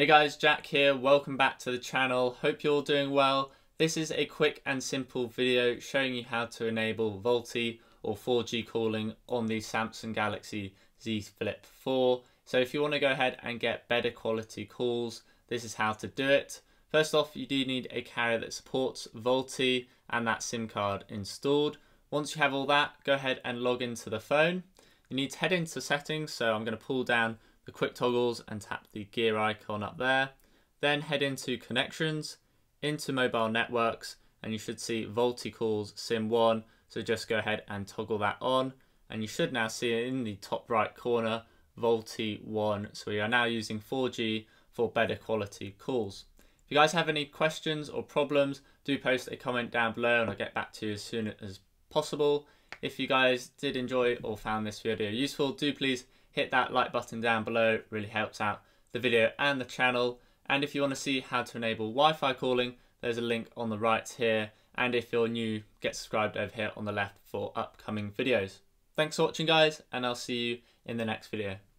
Hey guys, Jack here. Welcome back to the channel. Hope you're all doing well. This is a quick and simple video showing you how to enable VoLTE or 4G calling on the Samsung Galaxy Z Flip 4. So if you want to go ahead and get better quality calls, this is how to do it. First off, you do need a carrier that supports VoLTE and that SIM card installed. Once you have all that, go ahead and log into the phone. You need to head into settings, so I'm going to pull down the quick toggles and tap the gear icon up there. Then head into connections, into mobile networks, and you should see VoLTE calls SIM1. So just go ahead and toggle that on. And you should now see in the top right corner, VoLTE 1. So we are now using 4G for better quality calls. If you guys have any questions or problems, do post a comment down below and I'll get back to you as soon as possible. If you guys did enjoy or found this video useful, do please hit that like button down below. It really helps out the video and the channel. And if you want to see how to enable Wi-Fi calling, there's a link on the right here. And if you're new, get subscribed over here on the left for upcoming videos. Thanks for watching guys, and I'll see you in the next video.